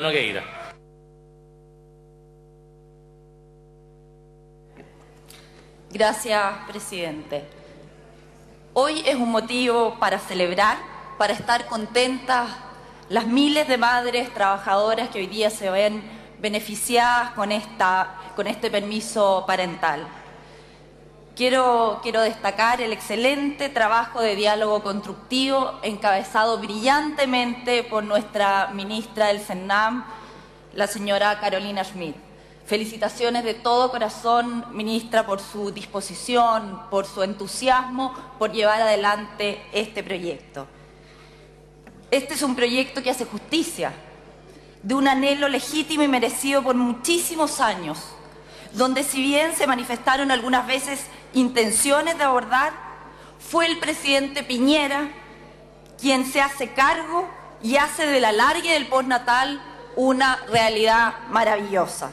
Nogueira. Gracias, presidente. Hoy es un motivo para celebrar, para estar contentas las miles de madres trabajadoras que hoy día se ven beneficiadas con, esta, con este permiso parental. Quiero, destacar el excelente trabajo de diálogo constructivo encabezado brillantemente por nuestra ministra del CENAM, la señora Carolina Schmidt. Felicitaciones de todo corazón, ministra, por su disposición, por su entusiasmo, por llevar adelante este proyecto. Este es un proyecto que hace justicia de un anhelo legítimo y merecido por muchísimos años, donde si bien se manifestaron algunas veces intenciones de abordar, fue el presidente Piñera quien se hace cargo y hace del alargue del postnatal una realidad maravillosa.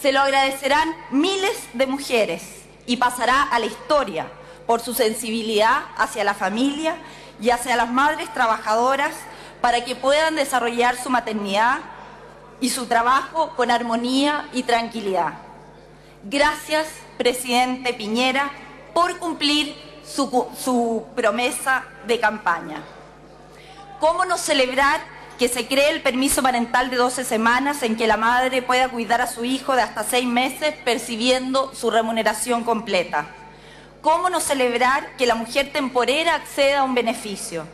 Se lo agradecerán miles de mujeres y pasará a la historia por su sensibilidad hacia la familia y hacia las madres trabajadoras para que puedan desarrollar su maternidad y su trabajo con armonía y tranquilidad. Gracias, presidente Piñera, por cumplir su, promesa de campaña. ¿Cómo no celebrar que se cree el permiso parental de 12 semanas en que la madre pueda cuidar a su hijo de hasta seis meses percibiendo su remuneración completa? ¿Cómo no celebrar que la mujer temporera acceda a un beneficio?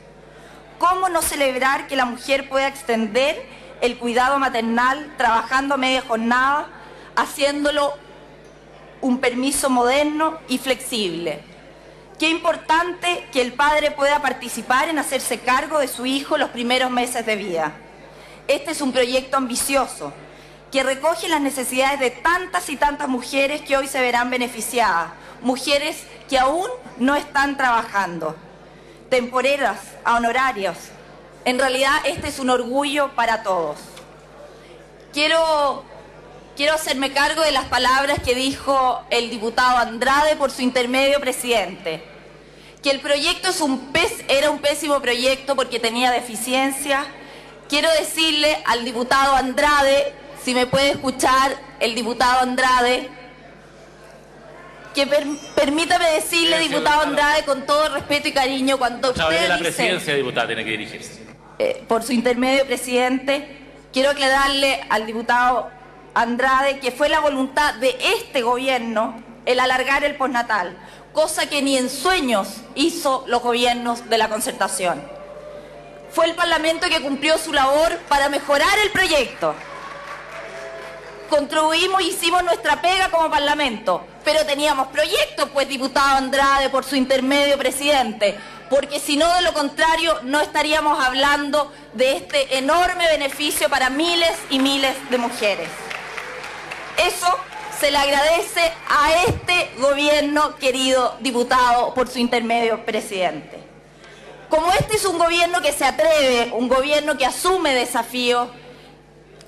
¿Cómo no celebrar que la mujer pueda extender el cuidado maternal trabajando a media jornada, haciéndolo un permiso moderno y flexible? Qué importante que el padre pueda participar en hacerse cargo de su hijo los primeros meses de vida. Este es un proyecto ambicioso que recoge las necesidades de tantas y tantas mujeres que hoy se verán beneficiadas, mujeres que aún no están trabajando, temporeras a honorarios. En realidad este es un orgullo para todos. Quiero, quiero hacerme cargo de las palabras que dijo el diputado Andrade por su intermedio presidente, que el proyecto es un era un pésimo proyecto porque tenía deficiencias. Quiero decirle al diputado Andrade, si me puede escuchar el diputado Andrade, que per, permítame decirle, diputado. Andrade, con todo respeto y cariño, cuando la usted dice, presidencia, diputada, tiene que dirigirse. eh, por su intermedio, presidente, quiero aclararle al diputado Andrade que fue la voluntad de este gobierno el alargar el postnatal, cosa que ni en sueños hizo los gobiernos de la concertación. Fue el Parlamento que cumplió su labor para mejorar el proyecto contribuimos y hicimos nuestra pega como Parlamento, pero teníamos proyectos, pues diputado Andrade, por su intermedio presidente, porque si no, de lo contrario, no estaríamos hablando de este enorme beneficio para miles y miles de mujeres. Eso se le agradece a este gobierno, querido diputado, por su intermedio presidente. Como este es un gobierno que se atreve, un gobierno que asume desafíos,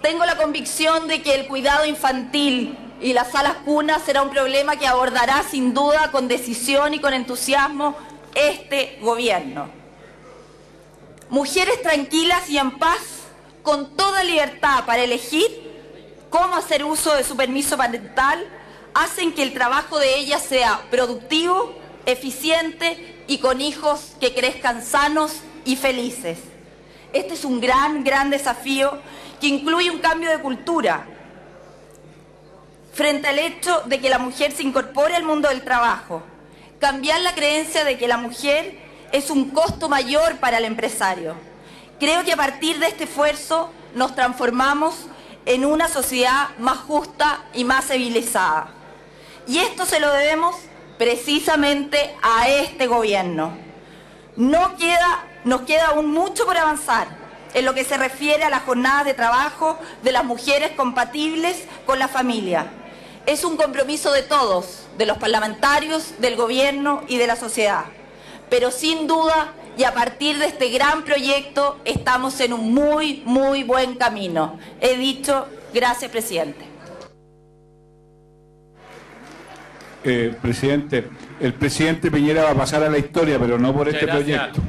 tengo la convicción de que el cuidado infantil y las salas cunas será un problema que abordará sin duda con decisión y con entusiasmo este gobierno. Mujeres tranquilas y en paz, con toda libertad para elegir cómo hacer uso de su permiso parental, hacen que el trabajo de ellas sea productivo, eficiente y con hijos que crezcan sanos y felices. Este es un gran, gran desafío que incluye un cambio de cultura frente al hecho de que la mujer se incorpore al mundo del trabajo. Cambiar la creencia de que la mujer es un costo mayor para el empresario. Creo que a partir de este esfuerzo nos transformamos en una sociedad más justa y más civilizada. Y esto se lo debemos precisamente a este gobierno. No queda, nos queda aún mucho por avanzar en lo que se refiere a las jornadas de trabajo de las mujeres compatibles con la familia. Es un compromiso de todos, de los parlamentarios, del gobierno y de la sociedad. Pero sin duda, y a partir de este gran proyecto, estamos en un muy, muy buen camino. He dicho, gracias, presidente. Eh, presidente, el presidente Piñera va a pasar a la historia, pero no por Muchas este gracias. proyecto.